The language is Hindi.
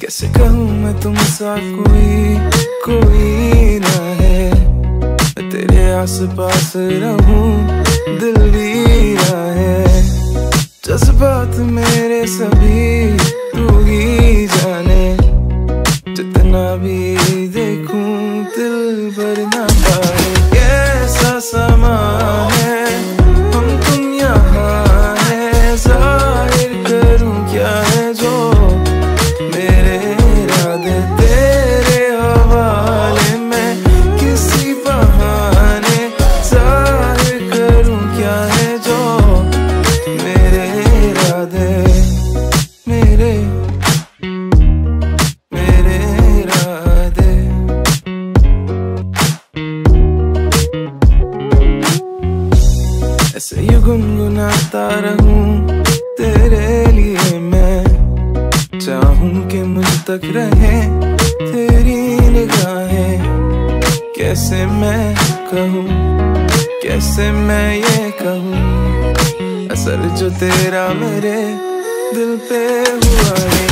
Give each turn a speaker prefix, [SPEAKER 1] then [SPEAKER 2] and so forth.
[SPEAKER 1] कैसे कहूँ मैं तुम सा कोई कोई ना है मैं तेरे आस पास रहूं दिल भी मेरे सभी तू ही जाने। जितना भी देखूँ दिल भर ऐसे ही गुनगुनाता रहूँ, तेरे लिए मैं चाहूँ कि मुझ तक रहे तेरी निगाहें। कैसे मैं कहूँ, कैसे मैं ये कहूँ, असर जो तेरा मेरे दिल पे हुआ है